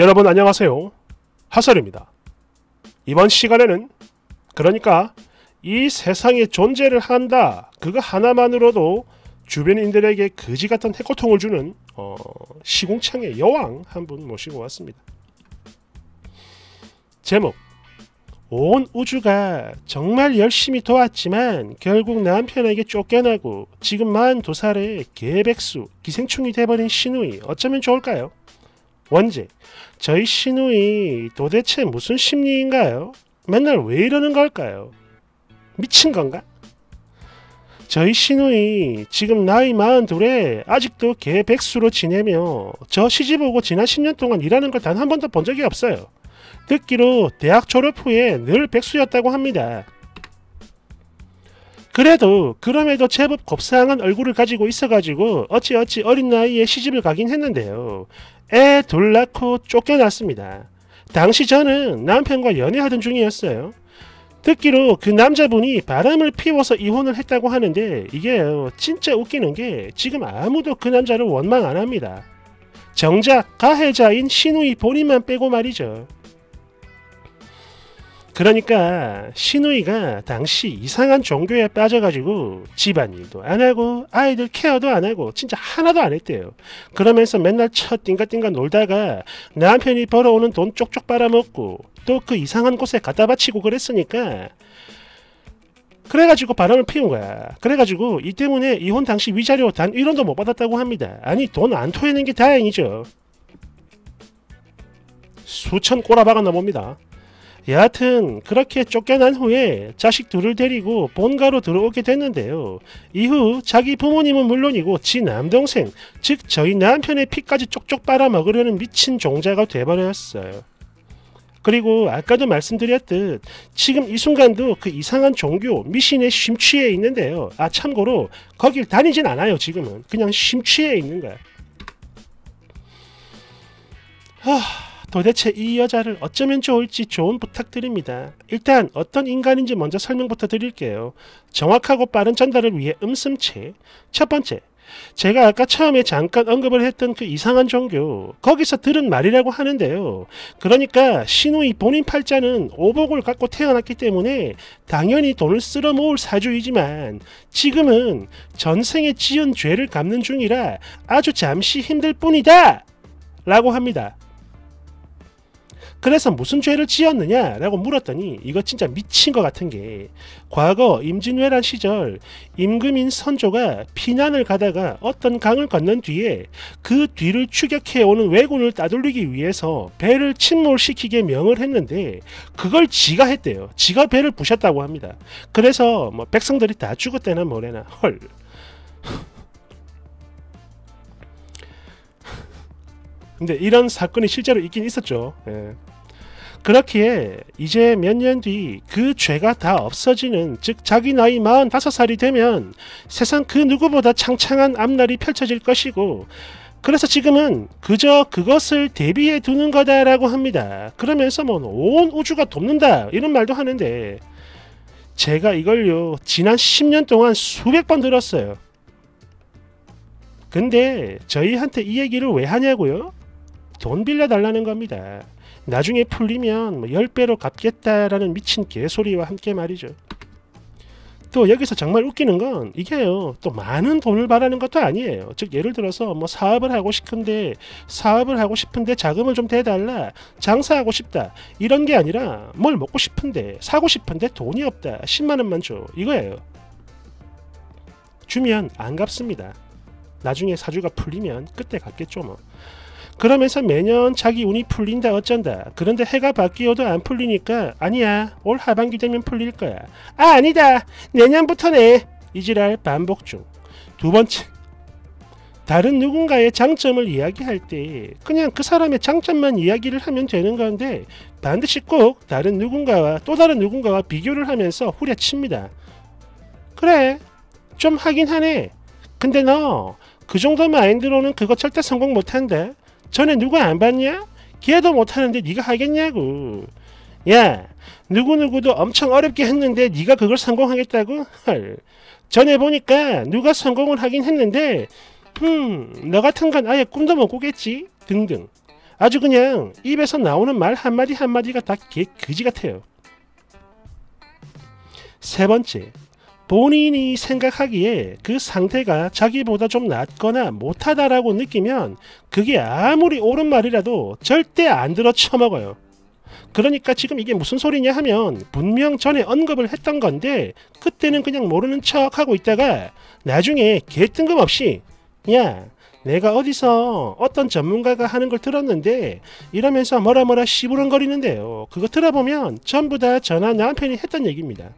여러분 안녕하세요. 하설입니다. 이번 시간에는 그러니까 이 세상에 존재를 한다 그거 하나만으로도 주변인들에게 거지 같은 해고통을 주는 어, 시궁창의 여왕 한 분 모시고 왔습니다. 제목 온 우주가 정말 열심히 도왔지만 결국 남편에게 쫓겨나고 지금 42살의 개백수 기생충이 돼버린 신우이 어쩌면 좋을까요? 원제 저희 신우이 도대체 무슨 심리인가요? 맨날 왜 이러는 걸까요? 미친 건가? 저희 신우이 지금 나이 42에 아직도 개백수로 지내며 저 시집 오고 지난 10년 동안 일하는 걸 단 한 번도 본 적이 없어요. 듣기로 대학 졸업 후에 늘 백수였다고 합니다. 그래도 그럼에도 제법 곱상한 얼굴을 가지고 있어가지고 어찌어찌 어린 나이에 시집을 가긴 했는데요. 애 둘 낳고 쫓겨났습니다. 당시 저는 남편과 연애하던 중이었어요. 듣기로 그 남자분이 바람을 피워서 이혼을 했다고 하는데 이게 진짜 웃기는 게 지금 아무도 그 남자를 원망 안 합니다. 정작 가해자인 신우이 본인만 빼고 말이죠. 그러니까 신우이가 당시 이상한 종교에 빠져가지고 집안일도 안 하고 아이들 케어도 안 하고 진짜 하나도 안 했대요. 그러면서 맨날 첫 띵가띵가 놀다가 남편이 벌어오는 돈 쪽쪽 빨아먹고 또 그 이상한 곳에 갖다 바치고 그랬으니까 그래가지고 바람을 피운 거야. 그래가지고 이 때문에 이혼 당시 위자료 단 1원도 못 받았다고 합니다. 아니 돈 안 토해낸 게 다행이죠. 수천 꼬라박아 넘옵니다. 여하튼 그렇게 쫓겨난 후에 자식 둘을 데리고 본가로 들어오게 됐는데요. 이후 자기 부모님은 물론이고 지 남동생, 즉 저희 남편의 피까지 쪽쪽 빨아먹으려는 미친 종자가 돼버렸어요. 그리고 아까도 말씀드렸듯 지금 이 순간도 그 이상한 종교 미신에 심취해 있는데요. 아 참고로 거길 다니진 않아요 지금은. 그냥 심취해 있는 거야. 하... 도대체 이 여자를 어쩌면 좋을지 조언 부탁드립니다. 일단 어떤 인간인지 먼저 설명부터 드릴게요. 정확하고 빠른 전달을 위해 음슴체. 첫 번째, 제가 아까 처음에 잠깐 언급을 했던 그 이상한 종교 거기서 들은 말이라고 하는데요. 그러니까 신우이 본인 팔자는 오복을 갖고 태어났기 때문에 당연히 돈을 쓸어 모을 사주이지만 지금은 전생에 지은 죄를 갚는 중이라 아주 잠시 힘들 뿐이다 라고 합니다. 그래서 무슨 죄를 지었느냐 라고 물었더니 이거 진짜 미친 것 같은 게 과거 임진왜란 시절 임금인 선조가 피난을 가다가 어떤 강을 건넌 뒤에 그 뒤를 추격해오는 왜군을 따돌리기 위해서 배를 침몰시키게 명을 했는데 그걸 지가 했대요. 지가 배를 부셨다고 합니다. 그래서 뭐 백성들이 다 죽었대나 뭐래나 헐 근데 이런 사건이 실제로 있긴 있었죠. 예. 그렇기에 이제 몇 년 뒤 그 죄가 다 없어지는 즉 자기 나이 45살이 되면 세상 그 누구보다 창창한 앞날이 펼쳐질 것이고 그래서 지금은 그저 그것을 대비해 두는 거다라고 합니다. 그러면서 뭐 온 우주가 돕는다 이런 말도 하는데 제가 이걸요 지난 10년 동안 수백 번 들었어요. 근데 저희한테 이 얘기를 왜 하냐고요? 돈 빌려달라는 겁니다. 나중에 풀리면 뭐 10배로 갚겠다라는 미친 개소리와 함께 말이죠. 또 여기서 정말 웃기는 건 이게요. 또 많은 돈을 바라는 것도 아니에요. 즉 예를 들어서 뭐 사업을 하고 싶은데 사업을 하고 싶은데 자금을 좀 대달라. 장사하고 싶다. 이런 게 아니라 뭘 먹고 싶은데 사고 싶은데 돈이 없다. 10만 원만 줘. 이거예요. 주면 안 갚습니다. 나중에 사주가 풀리면 그때 갚겠죠 뭐. 그러면서 매년 자기 운이 풀린다 어쩐다. 그런데 해가 바뀌어도 안 풀리니까 아니야 올 하반기 되면 풀릴 거야. 아 아니다 내년부터네. 이지랄 반복 중. 두 번째 다른 누군가의 장점을 이야기할 때 그냥 그 사람의 장점만 이야기를 하면 되는 건데 반드시 꼭 다른 누군가와 또 다른 누군가와 비교를 하면서 후려칩니다. 그래 좀 하긴 하네. 근데 너 그 정도 마인드로는 그거 절대 성공 못한대. 전에 누가 안 봤냐? 걔도 못하는데 네가 하겠냐고. 야, 누구누구도 엄청 어렵게 했는데 네가 그걸 성공하겠다고? 헐. 전에 보니까 누가 성공을 하긴 했는데 음, 너 같은 건 아예 꿈도 못 꾸겠지? 등등. 아주 그냥 입에서 나오는 말 한마디 한마디가 다 개 그지 같아요. 세 번째, 본인이 생각하기에 그 상태가 자기보다 좀 낫거나 못하다라고 느끼면 그게 아무리 옳은 말이라도 절대 안 들어 쳐먹어요. 그러니까 지금 이게 무슨 소리냐 하면 분명 전에 언급을 했던 건데 그때는 그냥 모르는 척 하고 있다가 나중에 개 뜬금없이 야 내가 어디서 어떤 전문가가 하는 걸 들었는데 이러면서 뭐라 뭐라 시부렁거리는데요. 그거 들어보면 전부 다 전화 남편이 했던 얘기입니다.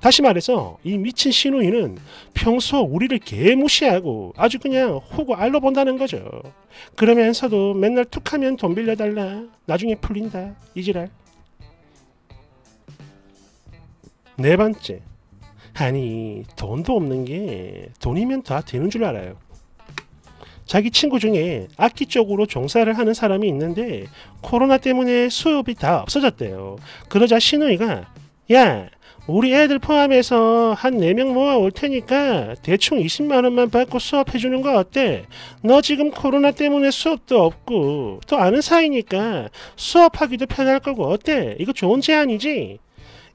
다시 말해서 이 미친 신우이는 평소 우리를 개무시하고 아주 그냥 호구 알로 본다는 거죠. 그러면서도 맨날 툭하면 돈 빌려달라. 나중에 풀린다. 이지랄. 네 번째. 아니 돈도 없는 게 돈이면 다 되는 줄 알아요. 자기 친구 중에 악기 쪽으로 종사를 하는 사람이 있는데 코로나 때문에 수업이 다 없어졌대요. 그러자 신우이가 야 우리 애들 포함해서 한 4명 모아 올 테니까 대충 20만원만 받고 수업해주는 거 어때? 너 지금 코로나 때문에 수업도 없고 또 아는 사이니까 수업하기도 편할 거고 어때? 이거 좋은 제안이지?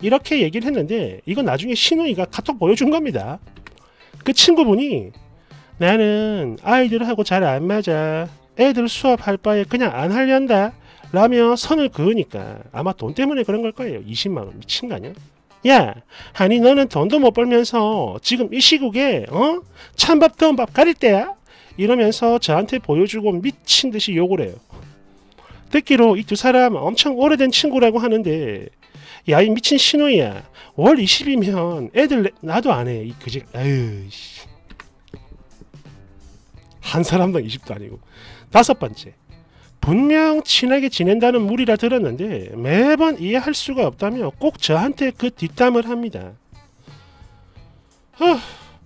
이렇게 얘기를 했는데 이거 나중에 신우이가 카톡 보여준 겁니다. 그 친구분이 나는 아이들하고 잘 안 맞아. 애들 수업할 바에 그냥 안 하련다. 라며 선을 그으니까 아마 돈 때문에 그런 걸 거예요. 20만원 미친 거 아니야? 야, 아니 너는 돈도 못 벌면서 지금 이 시국에 어? 찬밥 더운 밥 가릴 때야? 이러면서 저한테 보여주고 미친 듯이 욕을 해요. 듣기로 이 두 사람 엄청 오래된 친구라고 하는데 야 이 미친 신우이야 월 20이면 애들 나도 안해 이 그지 아유 한 사람당 20도 아니고 다섯 번째 분명 친하게 지낸다는 무리라 들었는데 매번 이해할 수가 없다며 꼭 저한테 그 뒷담을 합니다. 어,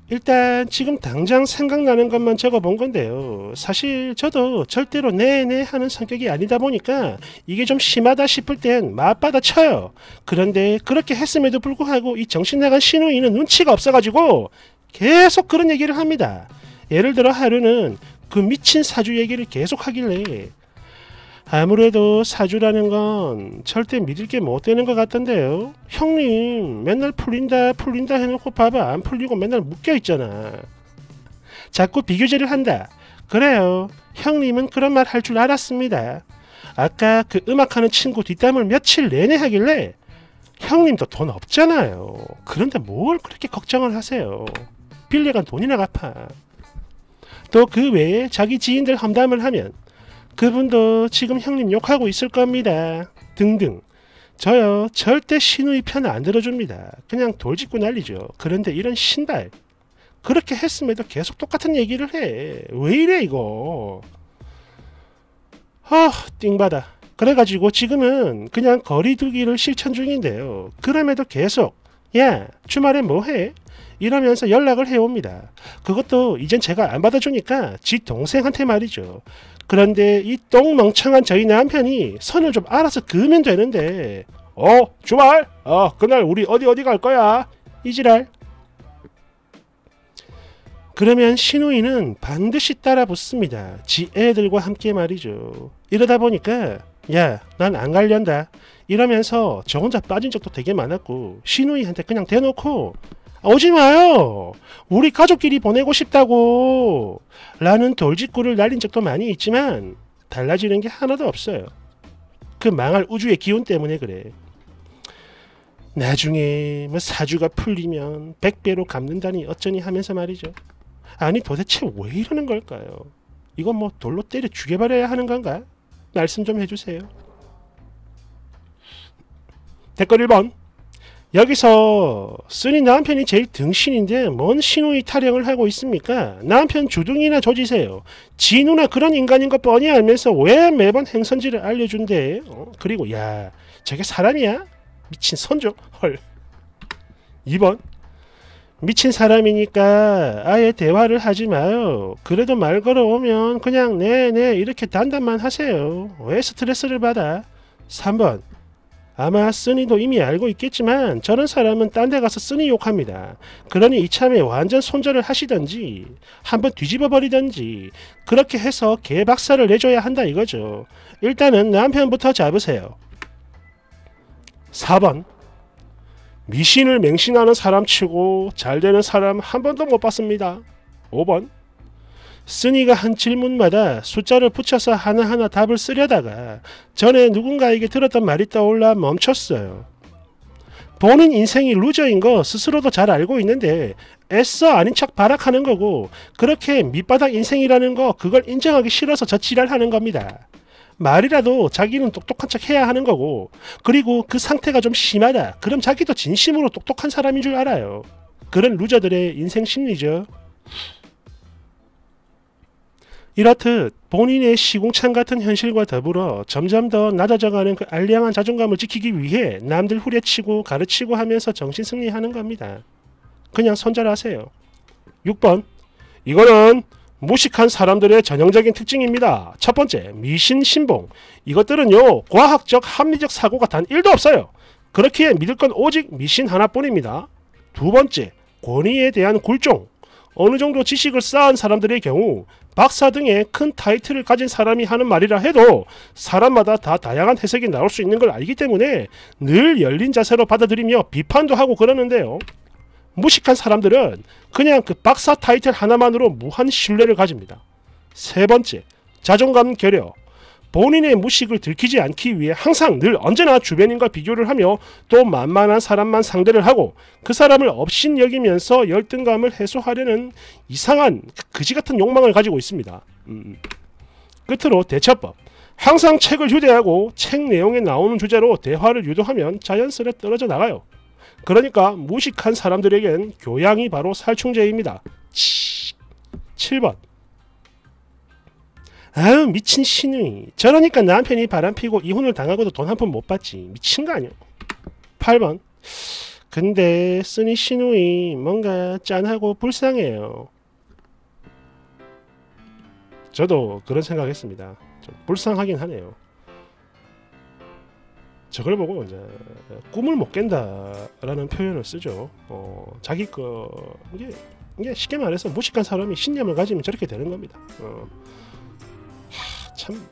일단 지금 당장 생각나는 것만 적어본 건데요. 사실 저도 절대로 네네 하는 성격이 아니다 보니까 이게 좀 심하다 싶을 땐 맞받아 쳐요. 그런데 그렇게 했음에도 불구하고 이 정신나간 신우이는 눈치가 없어가지고 계속 그런 얘기를 합니다. 예를 들어 하루는 그 미친 사주 얘기를 계속 하길래 아무래도 사주라는 건 절대 믿을 게 못 되는 것 같던데요. 형님 맨날 풀린다 풀린다 해놓고 봐봐 안 풀리고 맨날 묶여 있잖아. 자꾸 비교제를 한다. 그래요. 형님은 그런 말 할 줄 알았습니다. 아까 그 음악하는 친구 뒷담을 며칠 내내 하길래 형님도 돈 없잖아요. 그런데 뭘 그렇게 걱정을 하세요. 빌려간 돈이나 갚아. 또 그 외에 자기 지인들 험담을 하면 그분도 지금 형님 욕하고 있을 겁니다. 등등. 저요 절대 신우이 편안 들어줍니다. 그냥 돌직구 난리죠. 그런데 이런 신발 그렇게 했음에도 계속 똑같은 얘기를 해. 왜 이래 이거. 아 띵받아. 그래가지고 지금은 그냥 거리 두기를 실천 중인데요. 그럼에도 계속 야 주말에 뭐해? 이러면서 연락을 해옵니다. 그것도 이젠 제가 안 받아주니까 지 동생한테 말이죠. 그런데 이 똥멍청한 저희 남편이 선을 좀 알아서 그으면 되는데 어 주말 어 그날 우리 어디 어디 갈 거야 이지랄 그러면 신우이는 반드시 따라 붙습니다. 지 애들과 함께 말이죠. 이러다 보니까 야 난 안 갈련다 이러면서 저 혼자 빠진 적도 되게 많았고 신우이한테 그냥 대놓고 오지 마요. 우리 가족끼리 보내고 싶다고. 라는 돌직구를 날린 적도 많이 있지만 달라지는 게 하나도 없어요. 그 망할 우주의 기운 때문에 그래. 나중에 뭐 사주가 풀리면 백배로 갚는다니 어쩌니 하면서 말이죠. 아니 도대체 왜 이러는 걸까요? 이건 뭐 돌로 때려 죽여버려야 하는 건가? 말씀 좀 해주세요. 댓글 1번 여기서 쓰니 남편이 제일 등신인데 뭔 신우이 타령을 하고 있습니까? 남편 주둥이나 조지세요. 진우나 그런 인간인 것 뻔히 알면서 왜 매번 행선지를 알려준대? 어? 그리고 야 저게 사람이야? 미친 선조 헐 2번 미친 사람이니까 아예 대화를 하지 마요. 그래도 말 걸어오면 그냥 네네 이렇게 단단만 하세요. 왜 스트레스를 받아? 3번 아마 쓰니도 이미 알고 있겠지만 저런 사람은 딴 데 가서 쓰니 욕합니다. 그러니 이참에 완전 손절을 하시던지 한번 뒤집어 버리던지 그렇게 해서 개박살을 내줘야 한다 이거죠. 일단은 남편부터 잡으세요. 4번 미신을 맹신하는 사람 치고 잘 되는 사람 한 번도 못 봤습니다. 5번 쓰니가 한 질문마다 숫자를 붙여서 하나하나 답을 쓰려다가 전에 누군가에게 들었던 말이 떠올라 멈췄어요. 본인 인생이 루저인 거 스스로도 잘 알고 있는데 애써 아닌 척 발악하는 거고 그렇게 밑바닥 인생이라는 거 그걸 인정하기 싫어서 저 지랄하는 겁니다. 말이라도 자기는 똑똑한 척 해야 하는 거고 그리고 그 상태가 좀 심하다. 그럼 자기도 진심으로 똑똑한 사람인 줄 알아요. 그런 루저들의 인생 심리죠. 이렇듯 본인의 시궁창 같은 현실과 더불어 점점 더 낮아져가는 그 알량한 자존감을 지키기 위해 남들 후려치고 가르치고 하면서 정신 승리하는 겁니다. 그냥 손절하세요. 6번 이거는 무식한 사람들의 전형적인 특징입니다. 첫 번째, 미신, 신봉. 이것들은요, 과학적, 합리적 사고가 단 1도 없어요. 그렇기에 믿을 건 오직 미신 하나뿐입니다. 두 번째, 권위에 대한 굴종. 어느 정도 지식을 쌓은 사람들의 경우 박사 등의 큰 타이틀을 가진 사람이 하는 말이라 해도 사람마다 다 다양한 해석이 나올 수 있는 걸 알기 때문에 늘 열린 자세로 받아들이며 비판도 하고 그러는데요. 무식한 사람들은 그냥 그 박사 타이틀 하나만으로 무한 신뢰를 가집니다. 세 번째, 자존감 결여. 본인의 무식을 들키지 않기 위해 항상 늘 언제나 주변인과 비교를 하며 또 만만한 사람만 상대를 하고 그 사람을 업신 여기면서 열등감을 해소하려는 이상한 그지 같은 욕망을 가지고 있습니다. 음. 끝으로 대처법. 항상 책을 휴대하고 책 내용에 나오는 주제로 대화를 유도하면 자연스레 떨어져 나가요. 그러니까 무식한 사람들에겐 교양이 바로 살충제입니다. 7번 아유 미친 신우이. 저러니까 남편이 바람피고 이혼을 당하고도 돈 한 푼 못 받지. 미친 거 아니야 8번. 근데 쓰니 신우이 뭔가 짠하고 불쌍해요. 저도 그런 생각했습니다. 좀 불쌍하긴 하네요. 저걸 보고 이제 꿈을 못 깬다라는 표현을 쓰죠. 어, 자기 거 이게 이게 쉽게 말해서 무식한 사람이 신념을 가지면 저렇게 되는 겁니다. 어, 하, 참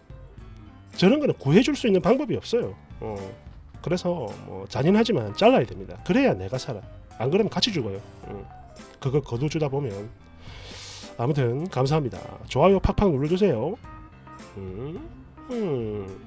저런 거는 구해줄 수 있는 방법이 없어요. 어, 그래서 뭐 잔인하지만 잘라야 됩니다. 그래야 내가 살아. 안 그러면 같이 죽어요. 어, 그거 거두주다 보면 아무튼 감사합니다. 좋아요 팍팍 눌러주세요. 음, 음.